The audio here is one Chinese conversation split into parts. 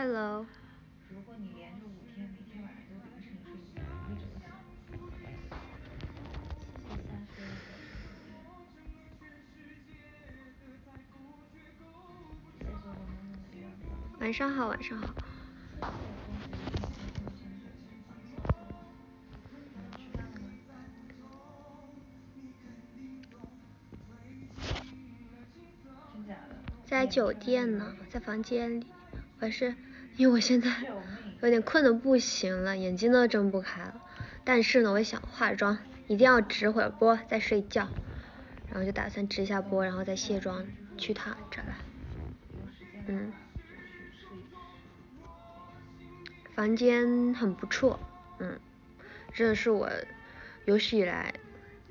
Hello。如果你连着五天，每天晚上都凌晨睡觉，一周行吗？谢谢三十六的谢谢所有默默的愿望。晚上好，晚上好。在酒店呢，在房间里。我是因为我现在有点困的不行了，眼睛都睁不开了。但是呢，我想化妆，一定要直会儿播再睡觉，然后就打算直一下播，然后再卸妆去躺着了。嗯。房间很不错，嗯，这是我有史以来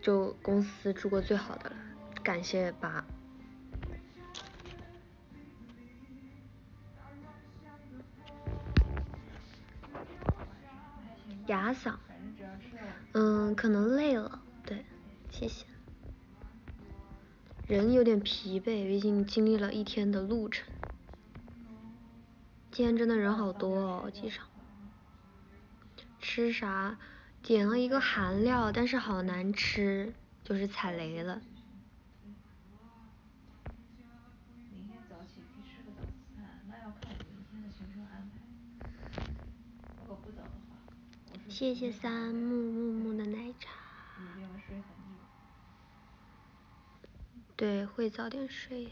就公司住过最好的了，感谢吧。哑嗓，嗯，可能累了，对，谢谢。人有点疲惫，毕竟经历了一天的路程。今天真的人好多哦，机场。吃啥？点了一个韩料，但是好难吃，就是踩雷了。明天早起可以吃个早餐，那要看我明天的行程安排。如果不早的话。谢谢三木木木的奶茶。对，会早点睡。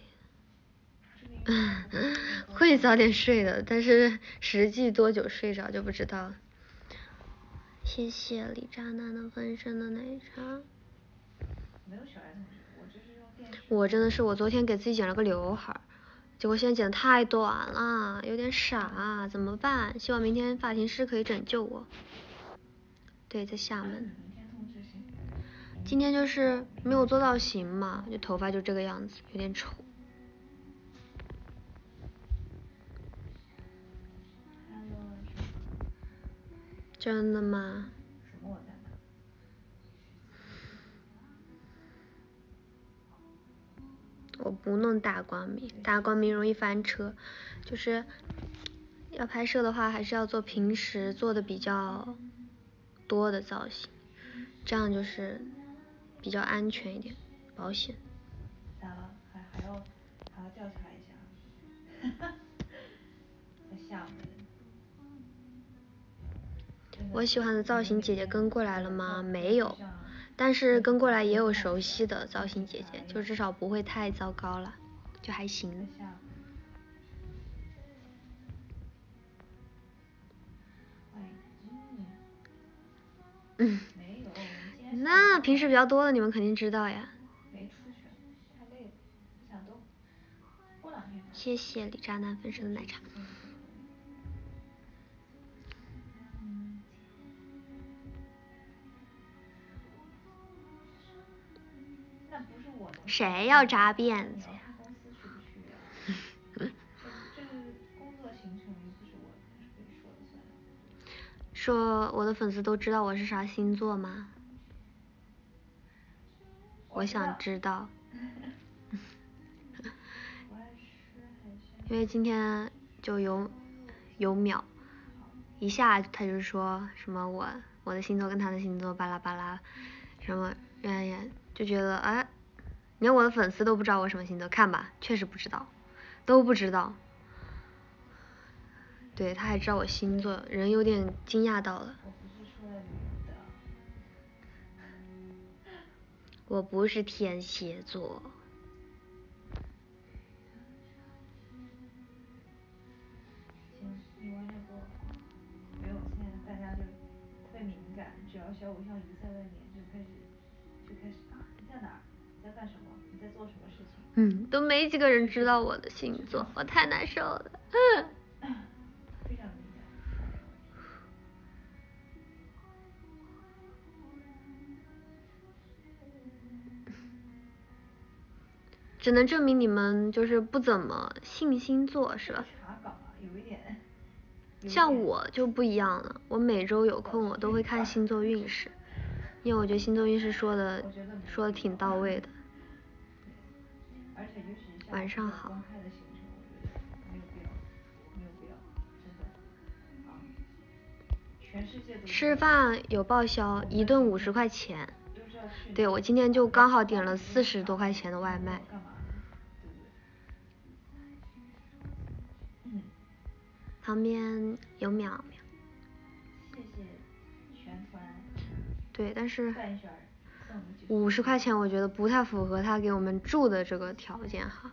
会早点睡的，但是实际多久睡着就不知道了。谢谢李渣男的分身的奶茶。我真的是，我昨天给自己剪了个刘海，结果现在剪的太短了，有点傻，怎么办？希望明天发型师可以拯救我。对，在厦门。今天就是没有做造型嘛，就头发就这个样子，有点丑。真的吗？我不弄大光明，大光明容易翻车，就是要拍摄的话，还是要做平时做的比较。多的造型，这样就是比较安全一点，保险。咋了？还还要还要调查一下？哈哈，在厦门。我喜欢的造型姐姐跟过来了吗？没有，但是跟过来也有熟悉的造型姐姐，就至少不会太糟糕了，就还行。那平时比较多的你们肯定知道呀。没出去，太累了，想动。过两天。谢谢李渣男分身的奶茶。谁要扎辫子呀？说我的粉丝都知道我是啥星座吗？我想知道。因为今天就有有秒，一下他就说什么我我的星座跟他的星座巴拉巴拉，什么哎呀就觉得哎，连我的粉丝都不知道我什么星座，看吧，确实不知道，都不知道。对，他还知道我星座，人有点惊讶到了。我不是天蝎座。行，你完全不没有，现在大家就特别敏感，只要小偶像一在外面就开始就开始啊你在哪儿？你在干什么？你在做什么事情？嗯，都没几个人知道我的星座，我太难受了。只能证明你们就是不怎么信星座是吧？像我就不一样了，我每周有空我都会看星座运势，因为我觉得星座运势说的说的挺到位的。晚上好。吃饭有报销，一顿五十块钱。对，我今天就刚好点了四十多块钱的外卖。旁边有淼淼。谢谢全团。对，但是五十块钱我觉得不太符合他给我们住的这个条件哈，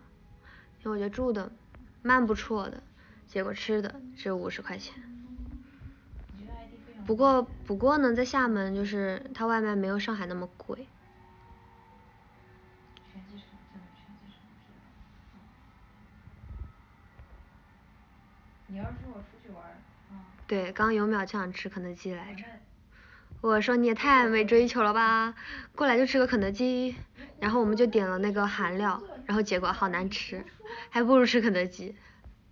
因为我觉得住的蛮不错的，结果吃的只有五十块钱。不过不过呢，在厦门就是它外卖没有上海那么贵。你要是说我出去玩，对，刚有秒就想吃肯德基来着。我说你也太没追求了吧，过来就吃个肯德基，然后我们就点了那个韩料，然后结果好难吃，还不如吃肯德基。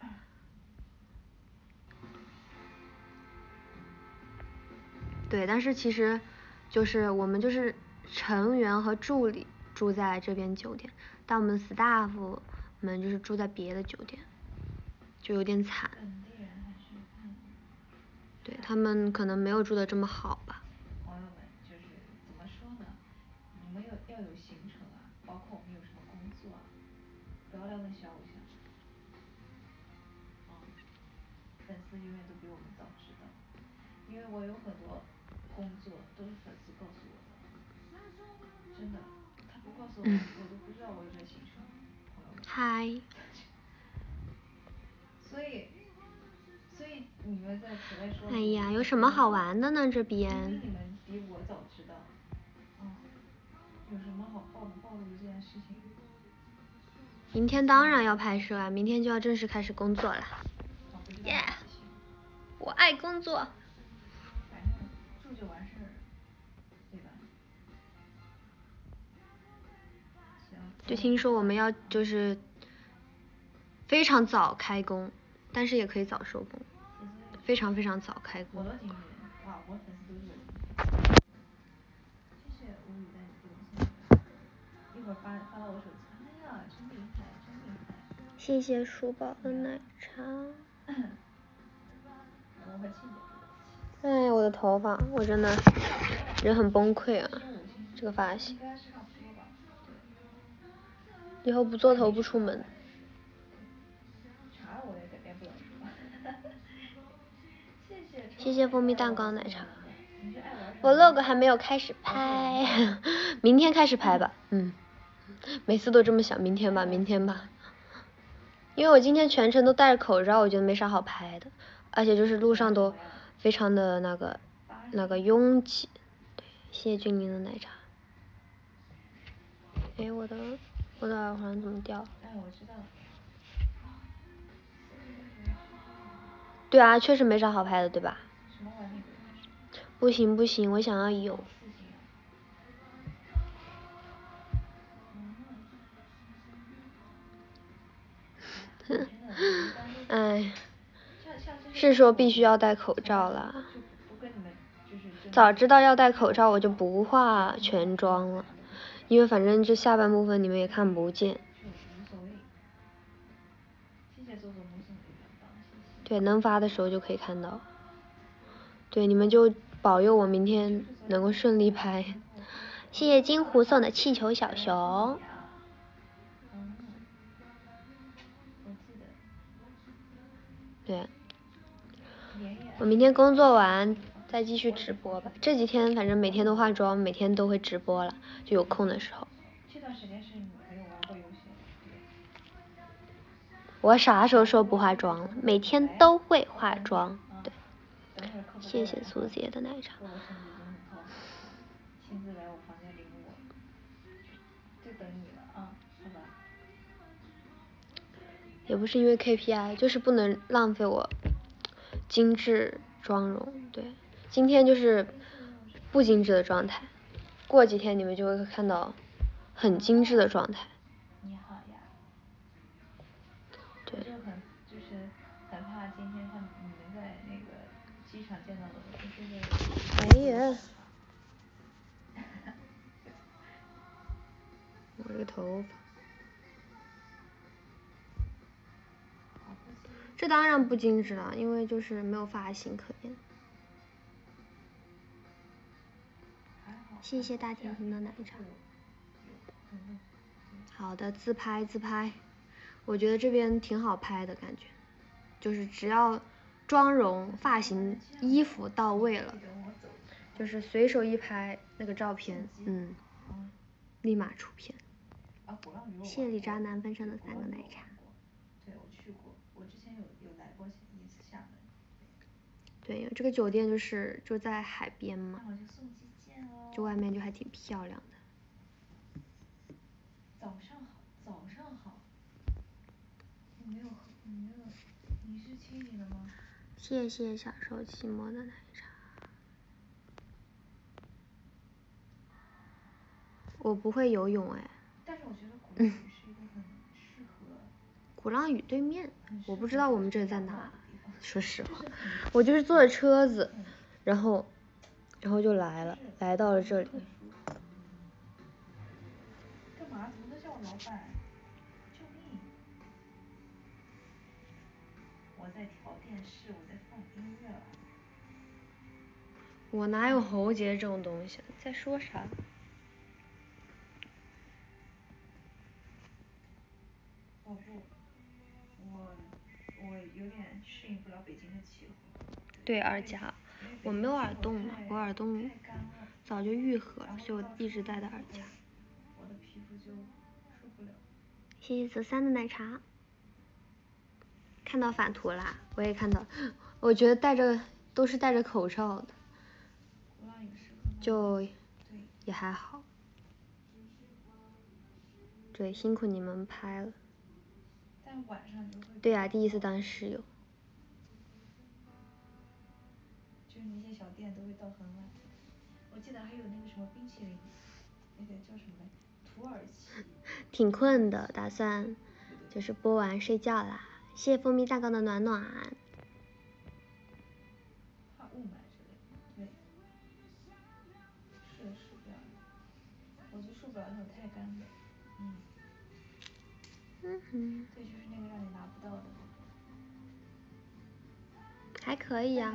对，但是其实就是我们就是成员和助理住在这边酒店，但我们 staff 们就是住在别的酒店，就有点惨。对他们可能没有住的这么好吧。朋友们，就是怎么说呢？你们要要有行程啊，包括我们有什么工作，不要来问小五。粉丝永远都比我们早知道，因为我有很多工作都是粉丝告诉我的，真的，他不告诉我，我都不知道我有这行程。嗨。哎呀，有什么好玩的呢这边？你们比我早知道，嗯，有什么好暴暴露这件事情？明天当然要拍摄啊，明天就要正式开始工作了。耶，我爱工作。反正住就完事儿，对吧？就听说我们要就是非常早开工，但是也可以早收工，非常非常早开工。谢谢书宝的奶茶。哎，我的头发，我真的人很崩溃啊，这个发型。以后不做头不出门。谢谢蜂蜜蛋糕奶茶。我 log 还没有开始拍，明天开始拍吧，嗯，每次都这么想，明天吧，明天吧。因为我今天全程都戴着口罩，我觉得没啥好拍的，而且就是路上都非常的那个那个拥挤。对，谢谢君临的奶茶。哎，我的我的耳环怎么掉了？对啊，确实没啥好拍的，对吧？不行不行，我想要有。哎，是说必须要戴口罩了。早知道要戴口罩，我就不化全妆了，因为反正这下半部分你们也看不见。对，能发的时候就可以看到。对，你们就保佑我明天能够顺利拍。谢谢金狐送的气球小熊。对，我明天工作完再继续直播吧。这几天反正每天都化妆，每天都会直播了，就有空的时候。我啥时候说不化妆了？每天都会化妆。谢谢苏姐的奶茶。也不是因为 KPI，就是不能浪费我精致妆容。对，今天就是不精致的状态，过几天你们就会看到很精致的状态。我，这个头发。这当然不精致了，因为就是没有发型可言。谢谢大甜甜的奶茶。好的，自拍自拍，我觉得这边挺好拍的感觉，就是只要妆容、发型、衣服到位了，就是随手一拍那个照片，嗯，立马出片。谢谢李渣男分享的三个奶茶。对，我去过，我之前有有来过一次厦门。对，这个酒店就是就在海边嘛，就外面就还挺漂亮的。早上好，早上好。你没有喝，你没有，你是清醒的吗？谢谢小时期末的奶茶。我不会游泳哎。但是我觉得鼓浪屿是一个很适合。鼓浪屿对面，我不知道我们这在哪，说实话，我就是坐着车子，然后，然后就来了，来到了这里。干嘛？怎么能叫我老板？救命！我在调电视，我在放音乐。我哪有喉结这种东西？在说啥？我不，我我有点适应不了北京的气候。对耳夹，我没有耳洞嘛，我耳洞早就愈合了，所以我一直戴的耳夹。我的皮肤就受不了。谢谢泽三的奶茶。看到反图啦，我也看到，我觉得戴着都是戴着口罩的，就也还好。对，辛苦你们拍了。对呀，第一次当室友。就是那些小店都会到很晚。我记得还有那个什么冰淇淋，那个叫什么来？土耳其。挺困的，打算就是播完睡觉啦。谢谢蜂蜜蛋糕的暖暖。怕雾霾之类的，对。是受不了，我就受不了那种太干的，嗯。嗯哼。还可以呀，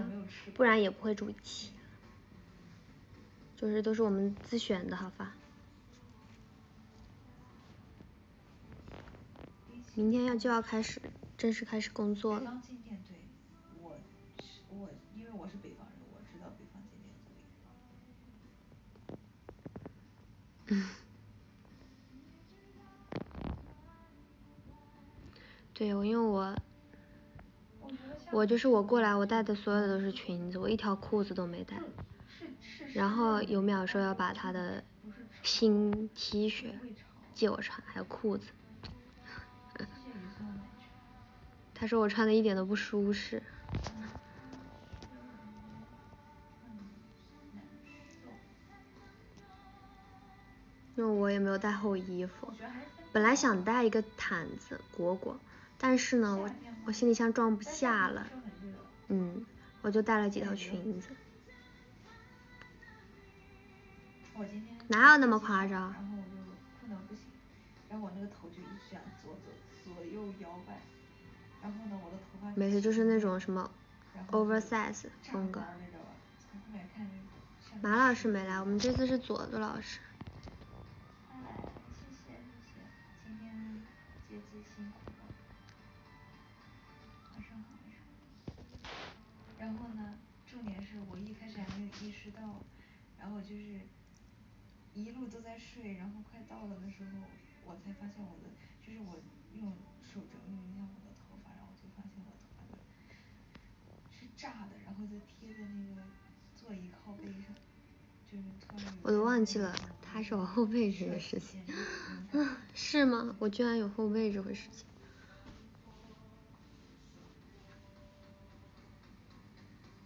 不然也不会住七。就是都是我们自选的好吧。明天要就要开始正式开始工作了。对，我因为我是北方人，我知道北方。嗯。对，我因为我，我就是我过来我带的所有的都是裙子，我一条裤子都没带。然后有淼说要把他的新 T 恤借我穿，还有裤子。他说我穿的一点都不舒适。因为我也没有带厚衣服，本来想带一个毯子裹裹。但是呢，我我行李箱装不下了，嗯，我就带了几条裙子。哪有那么夸张？然后我就困到不行，然后我那个头就一直样左左左右摇摆，然后呢我的头发。没事，就是那种什么 oversize 风格。马老师没来，我们这次是左子老师。然后呢，重点是我一开始还没有意识到，然后就是一路都在睡，然后快到了的时候，我才发现我的，就是我用手整理一下我的头发，然后就发现我头发是炸的，然后就贴在那个座椅靠背上，就是突然。我都忘记了，他是我后背这个事情，是吗？我居然有后背这回事情。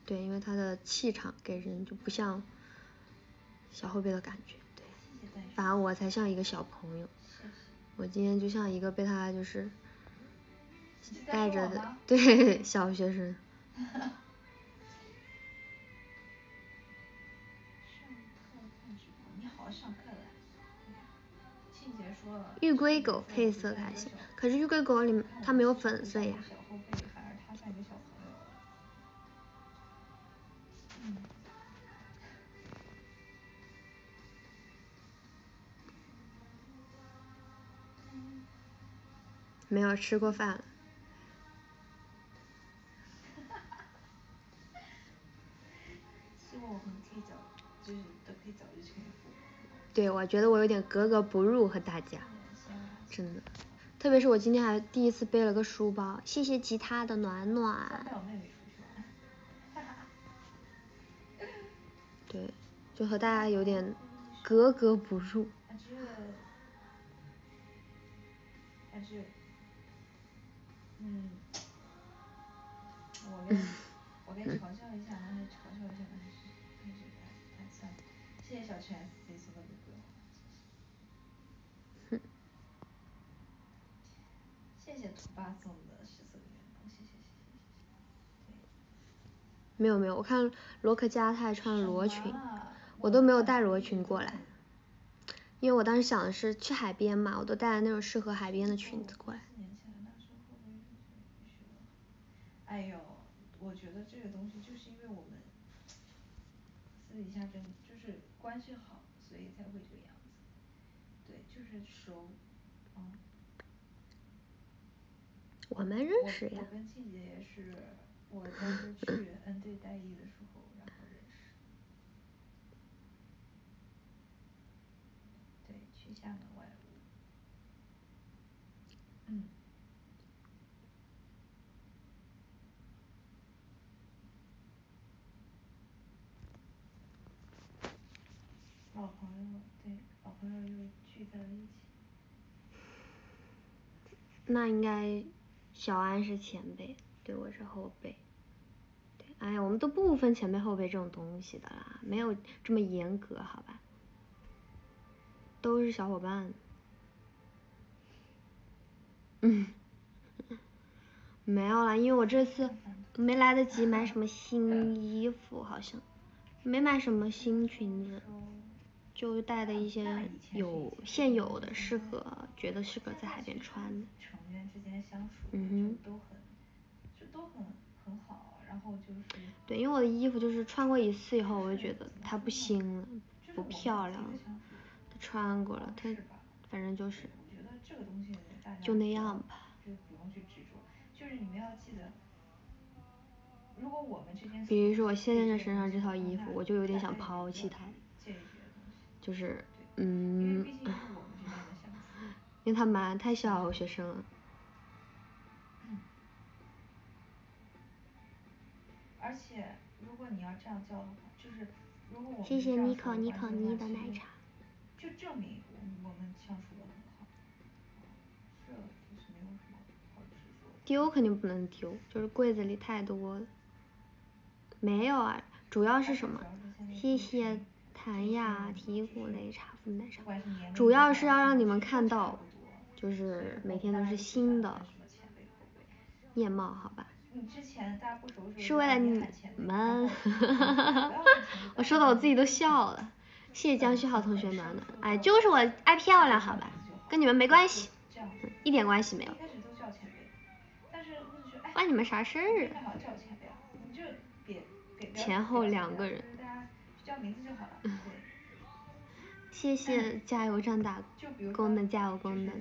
对，因为他的气场给人就不像小后辈的感觉，对，反而我才像一个小朋友，我今天就像一个被他就是带着的，对，小学生。玉龟狗配色还行，可是玉龟狗里它没有粉色呀。没有吃过饭。希望我们可以早，就是都可以早日成为父母。对，我觉得我有点格格不入和大家，真的。特别是我今天还第一次背了个书包，谢谢吉他的暖暖。对，就和大家有点格格不入。嗯，我跟我跟嘲笑一下呢，还是嘲笑一下呢，还是还是太太算。谢谢小泉 S C 送的玫瑰花，谢谢。谢谢图八送的十色的元宝，谢谢谢谢。没有没有，我看罗克家他还穿了罗裙，我都没有带罗裙过来，因为我当时想的是去海边嘛，我都带了那种适合海边的裙子过来。哎呦，我觉得这个东西就是因为我们私底下真就是关系好，所以才会这个样子。对，就是熟，嗯。我们认识呀。我跟静姐也是，我当时去 N 队大一的时候，然后认识。对，去厦门外务。嗯。老朋友，对，老朋友又聚在了一起。那应该小安是前辈，对我是后辈。对，哎呀，我们都不分前辈后辈这种东西的啦，没有这么严格，好吧？都是小伙伴。嗯。没有啦，因为我这次没来得及买什么新衣服，好像没买什么新裙子。就带的一些有现有的适合，觉得适合在海边穿的。成员之间相处，嗯都很，就都很很好，然后就是。对，因为我的衣服就是穿过一次以后，我就觉得它不新了，不漂亮了。穿过了，它反正就是。我觉得这个东西大家。就那样吧。就不用去执着，就是你们要记得，如果我们之间。比如说我现在身上这套衣服，我就有点想抛弃它。就是，嗯，因为他蛮太小学生了。而且，如果你要这样叫的话，就是如果我们谢谢妮可妮可妮的奶茶。就证明我们我们相处的很好。这其实没有什么好执着。丢肯定不能丢，就是柜子里太多了。没有啊，主要是什么？谢谢。谭亚提壶擂茶，福奶茶，主要是要让你们看到，就是每天都是新的面貌，好吧？是为了你们 我说的我自己都笑了。谢谢江旭浩同学暖暖，哎，就是我爱漂亮，好吧？跟你们没关系，一点关系没有。关你们啥事儿？前后两个人。叫名字就好了。对。谢谢加油站打工的加油工的，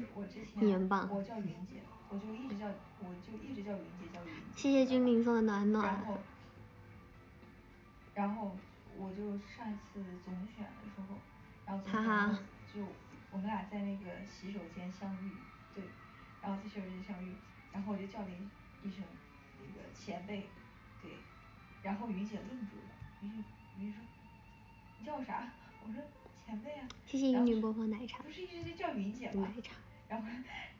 你很棒。我叫云姐，我就一直叫，我就一直叫云姐，叫云姐。谢谢君临送的暖暖。然后，然后我就上一次总选的时候，然后总选就我们俩在那个洗手间相遇，对，然后在洗手间相遇，然后我就叫了一声那个前辈，对，然后云姐愣住了，云云说。你叫啥？我说前辈啊。谢谢云女播放奶茶。不是一直在叫云姐吗？奶茶。然后，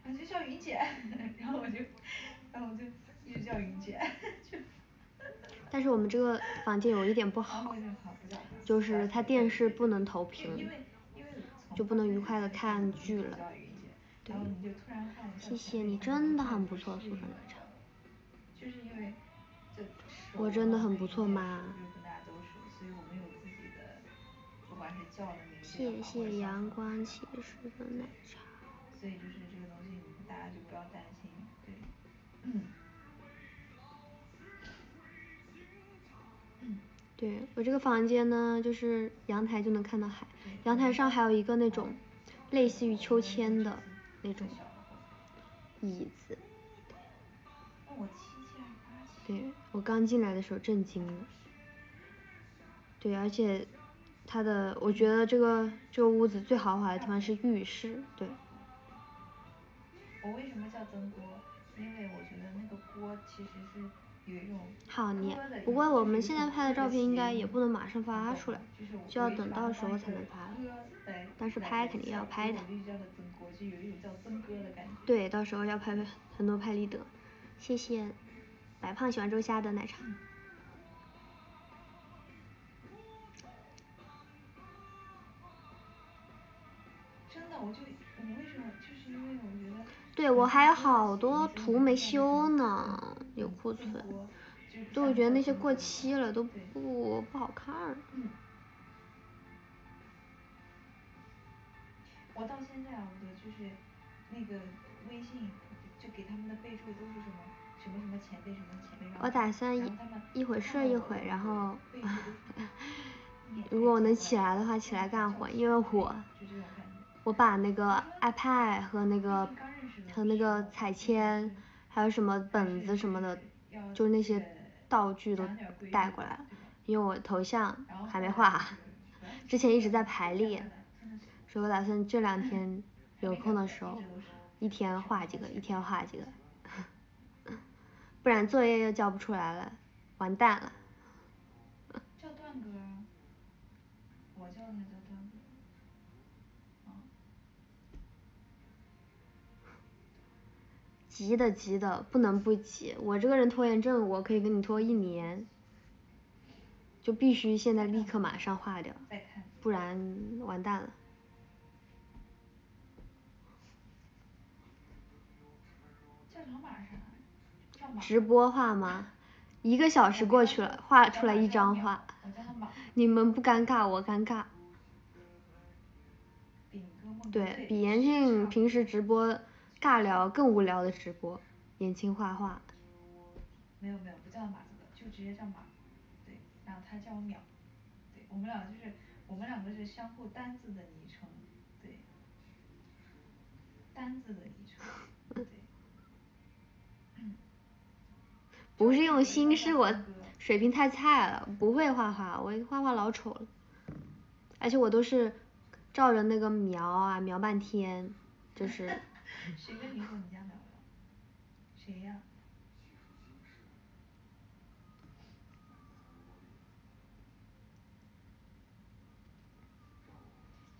然后就叫云姐，然后我就，然后我就一直叫云姐，就。但是我们这个房间有一点不好，就是它电视不能投屏，就不能愉快的看剧了。对。谢谢你，真的很不错，素粉奶茶。就是因为，我真的很不错吗？谢谢阳光骑士的奶茶。所以就是这个东西，大家就不要担心，对。嗯。对我这个房间呢，就是阳台就能看到海，阳台上还有一个那种类似于秋千的那种，椅子。对，我刚进来的时候震惊了。对，而且它的，我觉得这个这个屋子最豪华的地方是浴室，对。我为什么叫曾锅？因为我觉得那个锅其实是有一种好捏，不过我们现在拍的照片应该也不能马上发出来，就要等到时候才能发。但是拍肯定要拍的。对，到时候要拍很多拍立得。谢谢白胖喜欢周虾的奶茶。真我就我为什么就是因为我觉得。对我还有好多图没修呢，有库存，就我觉得那些过期了都不不好看。我到现在啊，我的就是那个微信，就给他们的备注都是什么什么什么前辈什么前辈。我打算一一会睡一会，然后，如果我能起来的话，起来干活，因为我我把那个 iPad 和那个。和那个彩铅，还有什么本子什么的，就是那些道具都带过来了，因为我头像还没画，之前一直在排练，所以我打算这两天有空的时候，一天画几个，一天画几个，不然作业又交不出来了，完蛋了。叫段哥，我叫他叫段哥。急的急的不能不急，我这个人拖延症，我可以跟你拖一年，就必须现在立刻马上画掉，不然完蛋了。直播画吗？一个小时过去了，画出来一张画，你们不尴尬我尴尬。对比延庆平时直播。尬聊更无聊的直播，年轻画画。没有没有，不叫马子哥，就直接叫马，对，然后他叫我淼，对，我们俩就是我们两个是相互单字的昵称，对，单字的昵称，对。不是用心，是我水平太菜了，不会画画，我画画老丑了，而且我都是照着那个描啊描半天，就是。谁跟你说你家苗苗？谁呀？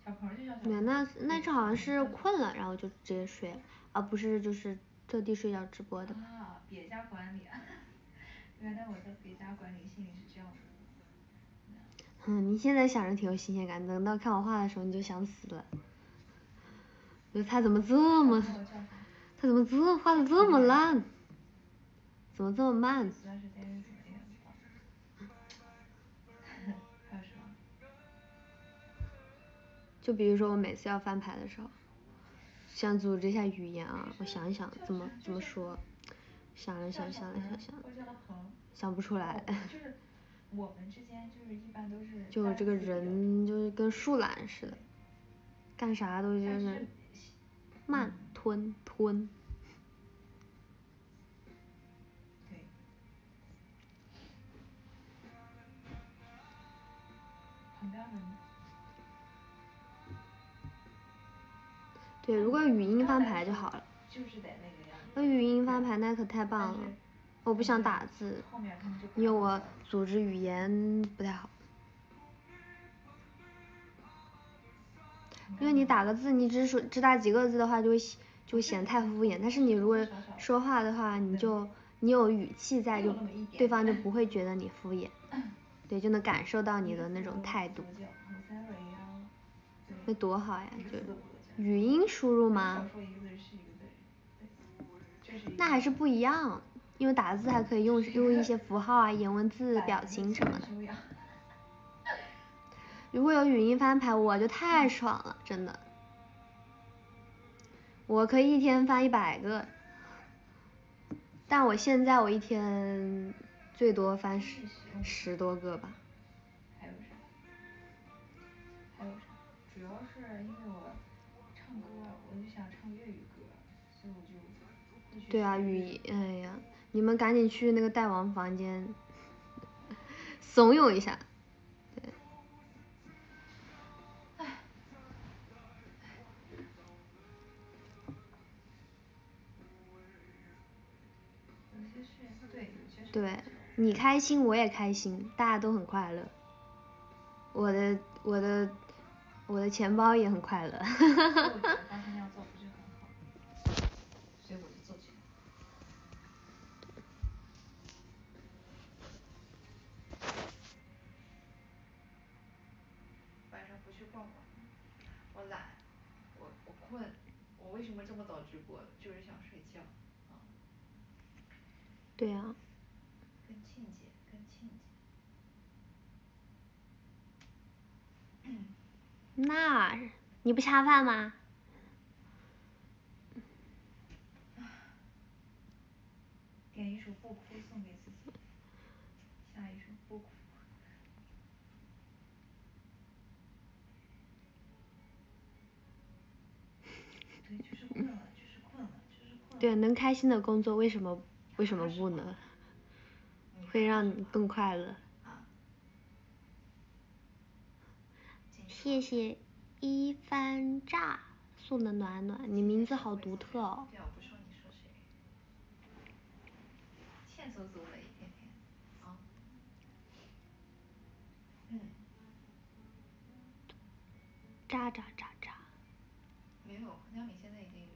小鹏就叫小鹏。那那这好像是困了，然后就直接睡了，而不是就是特地睡觉直播的。啊，别家管理啊！原来我在别家管理心里是这样的。嗯，你现在想着挺有新鲜感，等到看我画的时候你就想死了。他怎么这么，他怎么这画的这么烂，怎么这么慢？就比如说我每次要翻牌的时候，想组织一下语言啊，我想一想怎么怎么说，想了想想了想想，想不出来。就是我们之间就是一般都是。就这个人就是跟树懒似的，干啥都就是。慢吞吞。对。如果语音翻牌就好了。就是得那个样。那语音翻牌那可太棒了，我不想打字，因为我组织语言不太好。因为你打个字，你只说只打几个字的话，就会就显得太敷衍。但是你如果说话的话，你就你有语气在，就对方就不会觉得你敷衍，对，就能感受到你的那种态度。那多好呀！就语音输入吗？那还是不一样，因为打字还可以用用一些符号啊、颜文字、表情什么的。如果有语音翻牌，我就太爽了，真的。我可以一天翻一百个，但我现在我一天最多翻十十多个吧。还有啥？还有啥？主要是因为我唱歌，我就想唱粤语歌，所以我就对啊，语音，哎呀，你们赶紧去那个大王房间，怂恿一下。对，你开心我也开心，大家都很快乐。我的我的我的钱包也很快乐。晚上不去逛逛，我懒，我我困，我为什么这么早直播？就是想睡觉。对啊。跟庆姐，跟庆姐。那你不恰饭吗？点一首不哭送给自己，下一首不哭。对，就是困了，就是困了，就是困了。对，能开心的工作为什么为什么不呢？会让你更快乐。谢谢一番炸送的暖暖，你名字好独特哦。对啊，我不说你说谁。欠的一天天，啊。嗯。渣渣渣渣。没有，敏现在已经，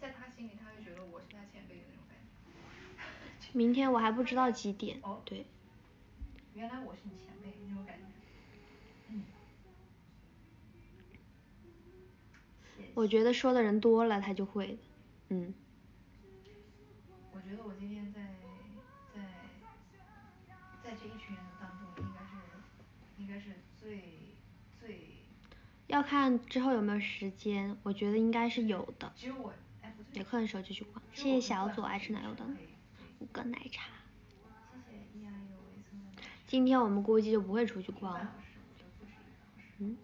在他心里，他会觉得我是他前辈的那种感觉。明天我还不知道几点，对。原来我是你前辈那种感觉。嗯。我觉得说的人多了，他就会，嗯。我觉得我今天在在在这一群人当中，应该是应该是最最。要看之后有没有时间，我觉得应该是有的。只有我，有空的时候就去逛。谢谢小左爱吃奶油的五个奶茶。今天我们估计就不会出去逛了。嗯。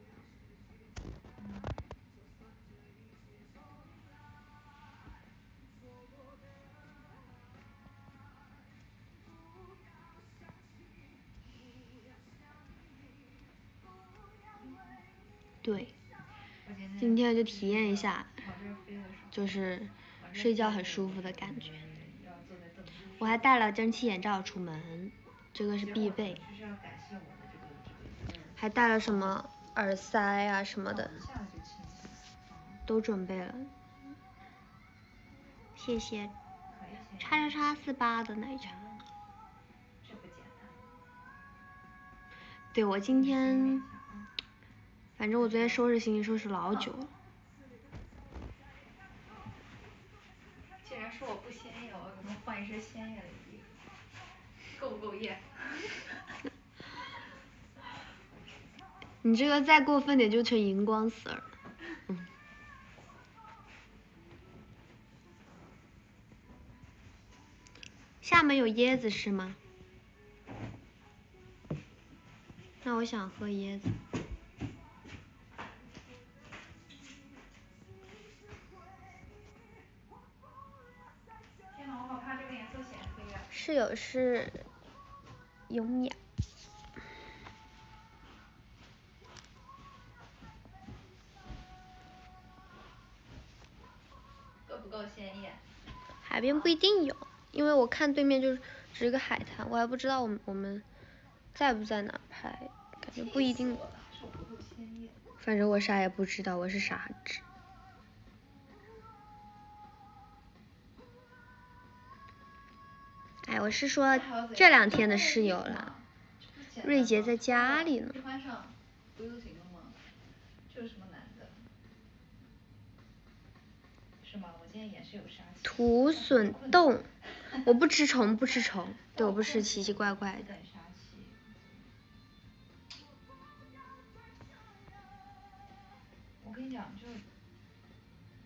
对，今天就体验一下，就是睡觉很舒服的感觉。我还带了蒸汽眼罩出门，这个是必备。还带了什么耳塞啊什么的，都准备了。谢谢，叉叉叉四八的奶茶。对我今天。反正我昨天收拾行李收拾老久了。竟然说我不鲜艳，我给他们换一身鲜艳的衣服，够不够艳？你这个再过分点就成荧光色了。嗯。厦门有椰子是吗？那我想喝椰子。室友是优雅。够不够鲜艳？海边不一定有，因为我看对面就是只是个海滩，我还不知道我们我们在不在哪拍，感觉不一定。反正我啥也不知道，我是傻子。我是说这两天的室友了，瑞杰在家里呢。不就行了吗？这有什么难的？是吗？我今天也是有杀气。土笋冻，我不吃虫，不吃虫，对，我不吃奇奇怪怪的。我跟你讲，就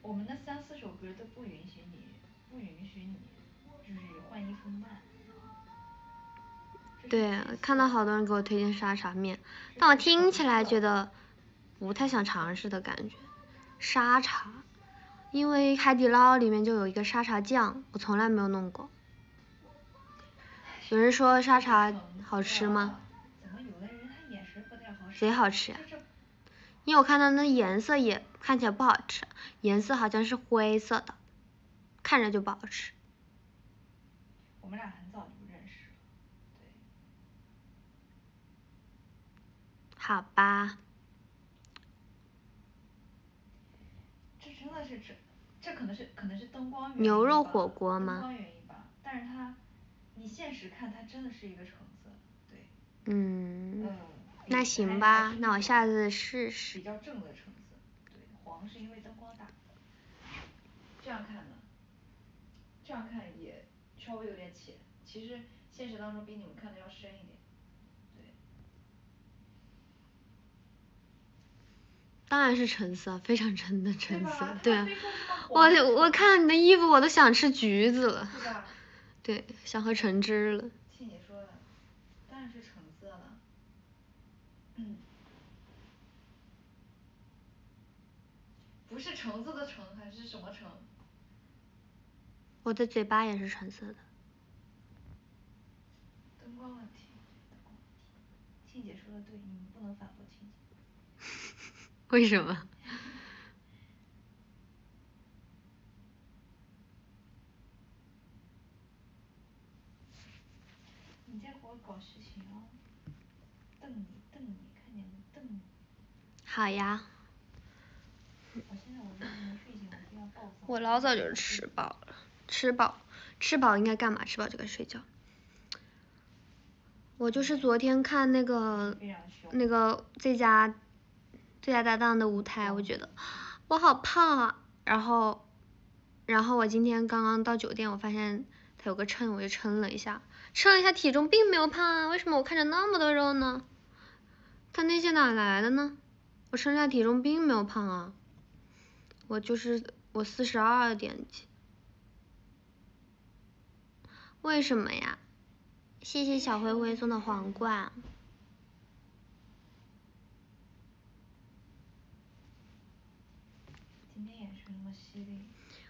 我们那三四首歌都不允许你，不允许你。就是换衣服慢。对，看到好多人给我推荐沙茶面，但我听起来觉得不太想尝试的感觉。沙茶，因为海底捞里面就有一个沙茶酱，我从来没有弄过。有人说沙茶好吃吗？贼好吃呀、因为我看它那颜色也看起来不好吃，颜色好像是灰色的，看着就不好吃。我们俩很早就认识了，对。好吧，这真的是这，这可能是可能是灯光原因牛肉吧火锅吗灯光原因吧，但是它，你现实看它真的是一个橙色，对，嗯，嗯。那行吧那我下次试比试。较正的橙色，对，黄是因为灯光打的。这样看呢，这样看也稍微有点浅，其实现实当中比你们看的要深一点，对。当然是橙色，非常橙的橙色对。我我看你的衣服，我都想吃橘子了。对想喝橙汁了。当然是橙色了。嗯。不是橙子的橙还是什么橙？我的嘴巴也是橙色的。灯光问题，灯光问题。庆姐说的对，你们不能反驳。为什么？你在给我搞事情哦！瞪你瞪你，看见没？瞪你！好呀，我现在我如果没睡醒，我就要暴躁。我老早就吃饱了，吃饱，吃饱应该干嘛？吃饱就该睡觉。我就是昨天看那个那个最佳最佳搭档的舞台，我觉得我好胖啊。然后，然后我今天刚刚到酒店，我发现它有个秤，我就称了一下，称了一下体重并没有胖啊，为什么我看着那么多肉呢？它那些哪来的呢？我称了下体重并没有胖啊，我就是我四十二点几。为什么呀？谢谢小灰灰送的皇冠。今天眼神那么犀利，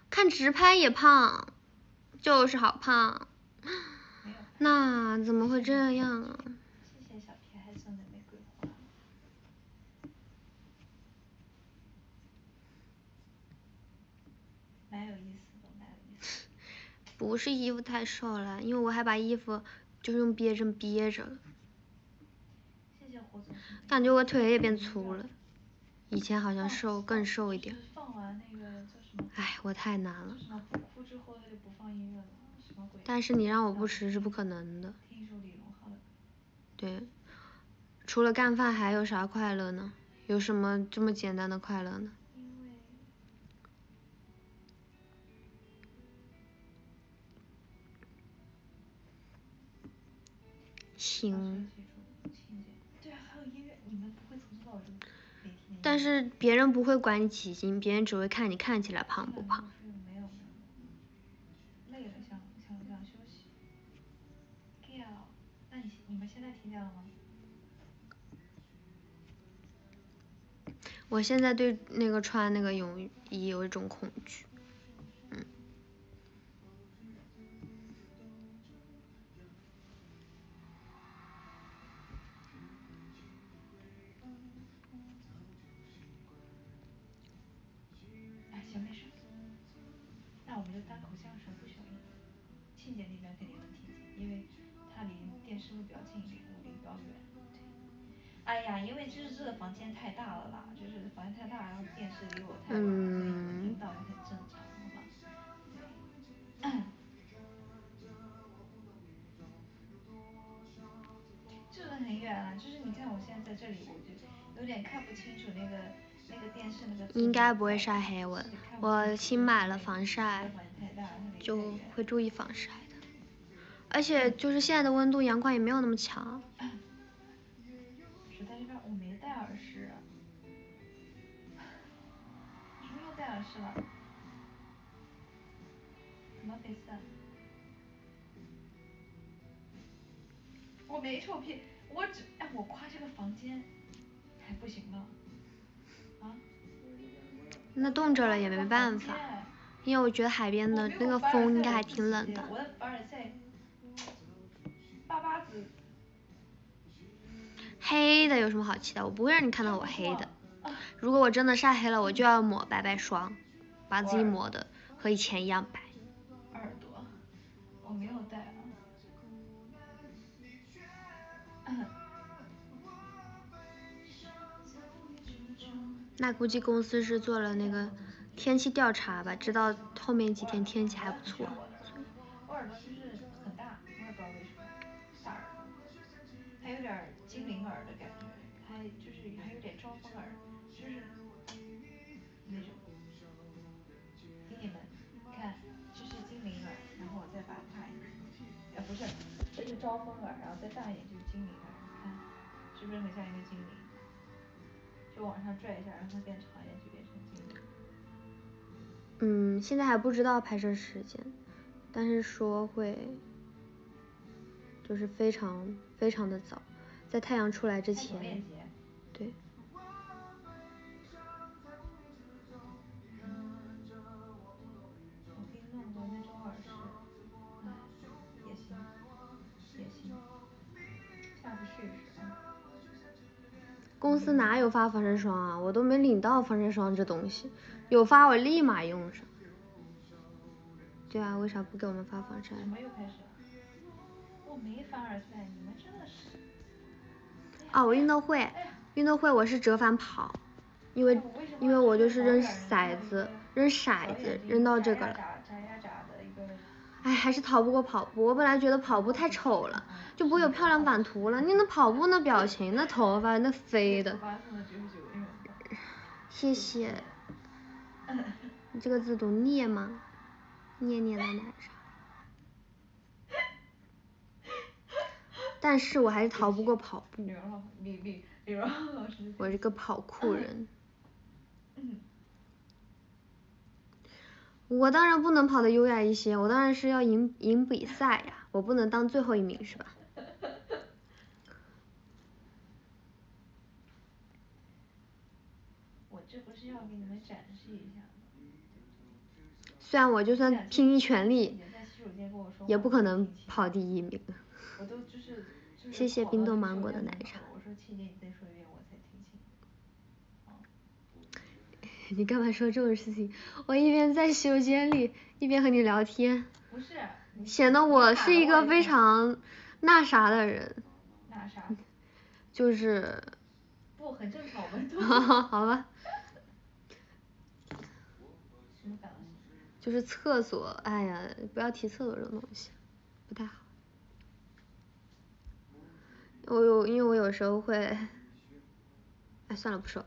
看直拍也胖，就是好胖。那怎么会这样啊？谢谢小屁孩送的玫瑰花。蛮有意思的，蛮有意思。不是衣服太瘦了，因为我还把衣服就是用憋针憋着了，谢谢火总感觉我腿也变粗了。以前好像瘦更瘦一点就。是放完那个？唉，我太难了叫。什么不哭之后他就不放音乐了，什么鬼？但是你让我不吃是不可能的。对，除了干饭还有啥快乐呢？有什么这么简单的快乐呢？行，记住亲姐。对啊，还有音乐，你们不会从头到尾都没听见音乐。但是别人不会管你体型，别人只会看你看起来胖不胖。没有没有，累了想想想休息。Gail，那你你们现在听见了吗？我现在对那个穿那个泳衣有一种恐惧。哎呀，因为就是这个房间太大了啦，就是房间太大，然后电视离我太远了，所以你听到也很正常。就是很远啊，就是你看我现在在这里，我就有点看不清楚那个那个电视那个应该不会晒黑我我新买了防晒就会注意防晒的。而且就是现在的温度，阳光也没有那么强。只在这边我没戴耳饰。戴耳饰了？怎么回事？我没臭屁，我只哎我夸这个房间还不行吗？啊？那冻着了也没办法，因为我觉得海边的那个风应该还挺冷的。我的凡尔赛黑的有什么好骑的？我不会让你看到我黑的。如果我真的晒黑了，我就要抹白白霜，把自己抹的和以前一样白。耳朵，我没有戴啊。那估计公司是做了那个天气调查吧，知道后面几天天气还不错。我耳朵招风耳，然后再大一点就是精灵耳，你看，是不是很像一个精灵？就往上拽一下，让它变长一点，就变成精灵。嗯，现在还不知道拍摄时间，但是说会，就是非常非常的早，在太阳出来之前。公司哪有发防晒霜啊？我都没领到防晒霜这东西，有发我立马用上。对啊，为啥不给我们发防晒？什么又开始了？我没凡尔赛，你们真的是。啊，我运动会，运动会我是折返跑，因为因为我就是扔骰子，扔骰子扔到这个了。哎，还是逃不过跑步。我本来觉得跑步太丑了，就不会有漂亮版图了。你那跑步那表情，那头发那飞的。谢谢。你这个字读念吗？念念的奶茶。但是我还是逃不过跑步。我是个跑酷人。我当然不能跑得优雅一些，我当然是要赢赢比赛呀，我不能当最后一名是吧？我这不是要给你们展示一下虽然我就算拼尽全力，也不可能跑第一名。谢谢冰冻芒果的奶茶。你干嘛说这种事情？我一边在洗手间里，一边和你聊天，显得我是一个非常 那啥的人。那啥？就是。不，很正常，我们都。好吧。就是厕所，哎呀，不要提厕所这种东西，不太好。我有，因为我有时候会，哎，算了，不说。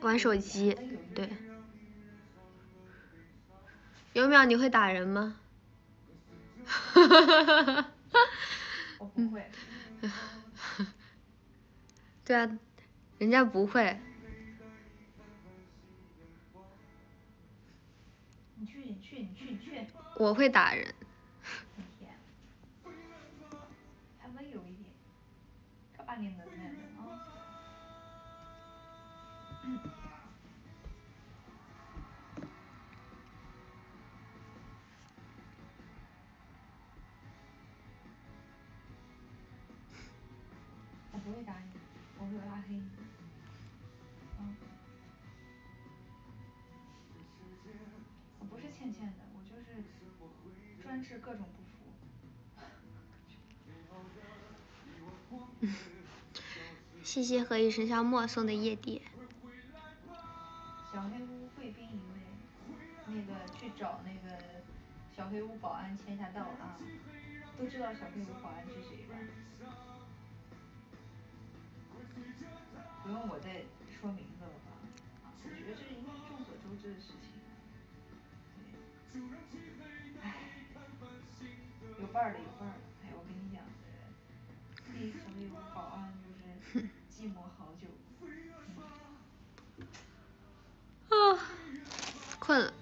玩手机，对。有淼，你会打人吗？哈哈哈哈哈哈！我不会。对啊，人家不会。你去，你去，你去，你去。我会打人。还温柔一点，可把你能我不会打你，我会拉黑你。嗯。我不是欠欠的，我就是专治各种不服。谢谢何以笙箫默送的夜蝶。小黑屋保安签下到啊，都知道小黑屋保安是谁吧？不用我再说名字了吧？啊，我觉得这应该是众所周知的事情。唉，有伴儿的有伴儿的，哎我跟你讲，第所有保安就是寂寞好久。啊，困了。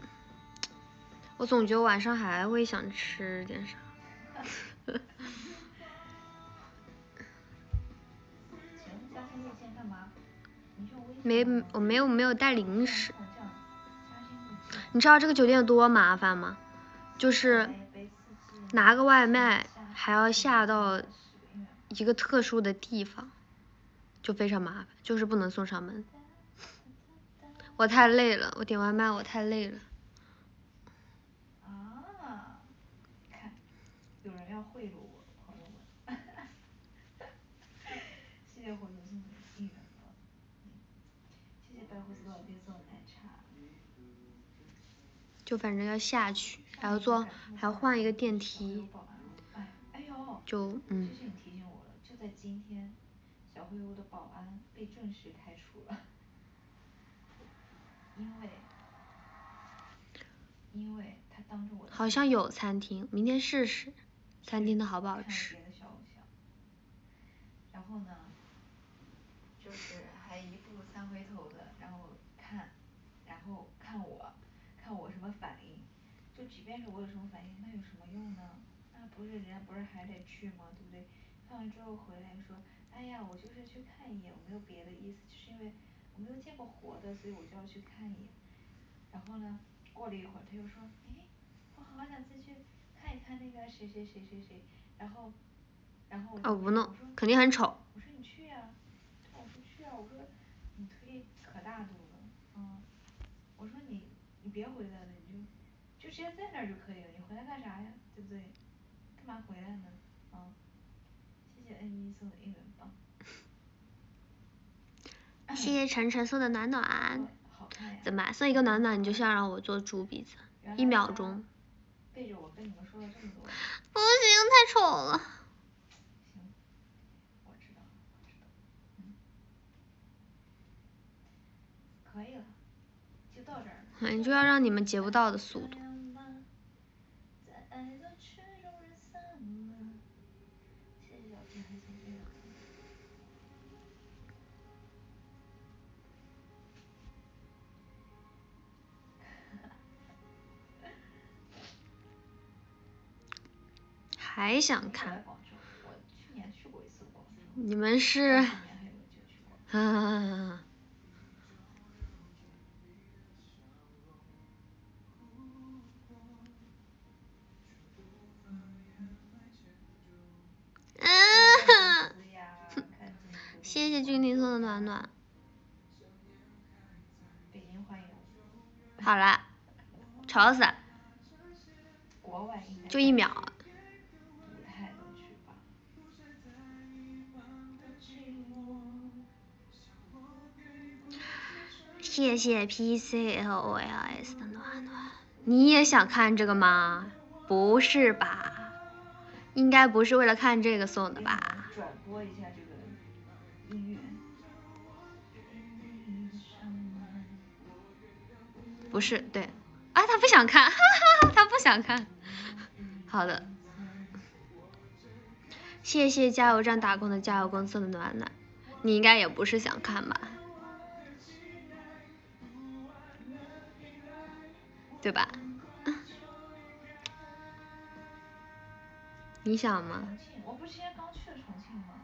我总觉得晚上还会想吃点啥。没，我没有没有带零食。你知道这个酒店有多麻烦吗？就是拿个外卖还要下到一个特殊的地方，就非常麻烦，就是不能送上门。我太累了，我点外卖我太累了。啊，看，有人要贿赂我，朋友们。谢谢火总送的应援棒，谢谢白胡子老爹送的奶茶。就反正要下去，还要坐，还要换一个电梯。哎，哎呦，就嗯。谢谢你提醒我了，就在今天，小灰屋的保安被正式开除了。因为，因为他当着我。好像有餐厅，明天试试，餐厅的好不好吃。然后呢，就是还一步三回头的，然后看，然后看我，看我什么反应，就即便是我有什么反应，那有什么用呢？那不是人家不是还得去吗？对不对？看完之后回来说，哎呀，我就是去看一眼，我没有别的意思，就是因为。我没有见过活的，所以我就要去看一眼。然后呢，过了一会儿，他又说，哎，我好想再去看一看那个谁谁谁谁谁。然后，然后我说，我说肯定很丑。我说你去呀，我说去啊，我说你推可大度了，嗯，我说你你别回来了，直接在那儿就可以了，你回来干啥呀？对不对？干嘛回来呢？啊，谢谢恩一送的应援棒。谢谢晨晨送的暖暖，怎么送一个暖暖你就是要让我做猪鼻子？一秒钟。背着我跟你们说了这么多。不行，太丑了。行，我知道，我知道，嗯，可以了，就到这儿。反正就要让你们截不到的速度。还想看？你们是？哈哈哈哈哈。嗯，谢谢君临送的暖暖。好了，吵死！就一秒。谢谢 P C L O L S 的暖暖，你也想看这个吗？不是吧？应该不是为了看这个送的吧？不是，对，啊，他不想看，哈哈，他不想看。好的，谢谢加油站打工的加油工送的暖暖，你应该也不是想看吧？对吧？你想吗？我不是今天刚去的重庆吗？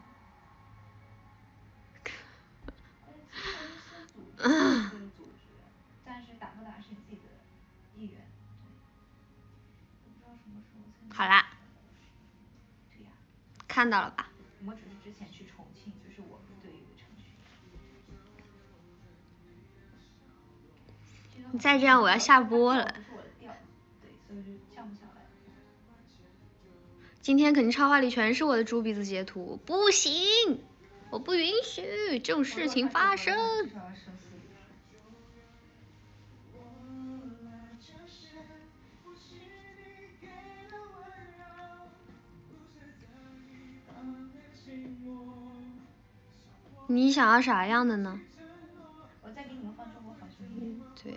公司组织，但是打不打是你自己的意愿。好啦。看到了吧？你再这样，我要下播了。今天肯定超话里全是我的猪鼻子截图，不行，我不允许这种事情发生。你想要啥样的呢？我再给你们放中国好声音。对。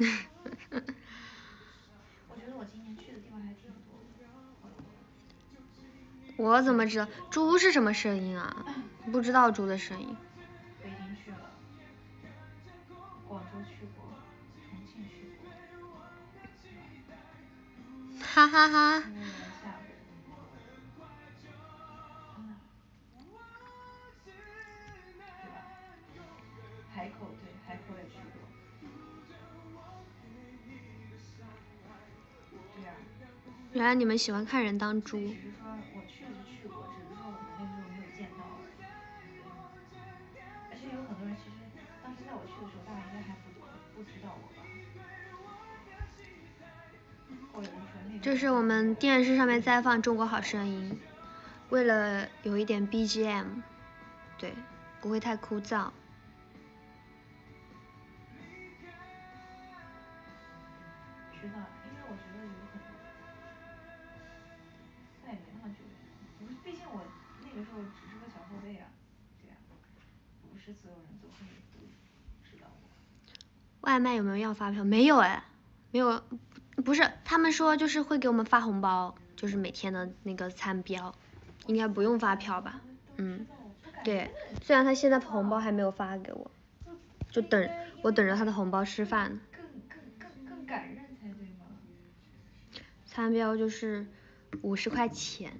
我觉得我今年去的地方还挺多的。我怎么知道猪是什么声音啊？不知道猪的声音。北京去了，广州去过，重庆去过。哈哈哈。今原来你们喜欢看人当猪。只是说我去是去过，只是说我们那个时候没有见到而已。而且有很多人其实当时在我去的时候，大家应该还不不知道我吧。这是我们电视上面在放《中国好声音》，为了有一点 BGM，对，不会太枯燥。外卖有没有要发票？没有哎，没有，不是，他们说就是会给我们发红包，就是每天的那个餐标，应该不用发票吧？嗯，对，虽然他现在红包还没有发给我，就等我等着他的红包吃饭。更更更更感人才对吗？餐标就是五十块钱，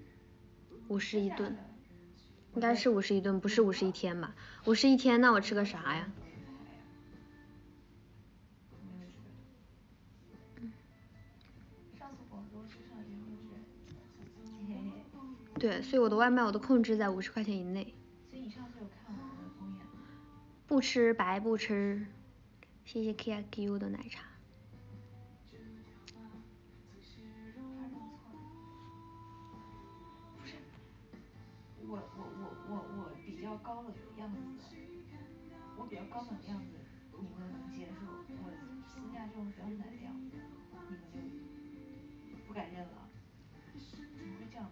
五十一顿，应该是五十一顿，不是五十一天吧？五十一天那我吃个啥呀？对，所以我的外卖我都控制在五十块钱以内。所以你上次有看我的封面吗？不吃白不吃，谢谢 K I Q 的奶茶。不是，我我我我我比较高冷的样子，我比较高冷的样子，你们能接受？我私下这种比较奶的样子，你们就不敢认了？怎么会这样？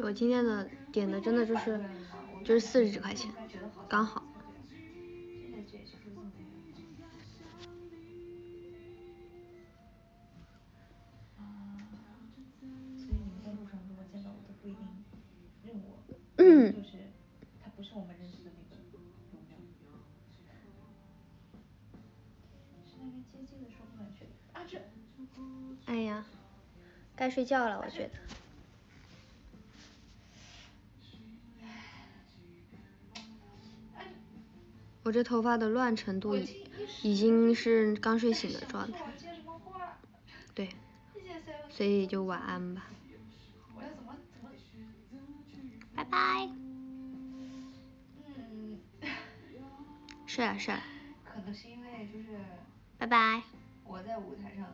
对我今天的点的真的就是就是四十几块钱，刚好。啊，所以你们在路上如果见到我都不一定认我，就是他不是我们认识的那个龙喵。是那边接机的时候不敢去，啊这。哎呀，该睡觉了，我觉得。我这头发的乱程度已经是刚睡醒的状态。对，所以就晚安吧。拜拜。嗯。睡了睡了。可能是因为就是。拜拜。我在舞台上。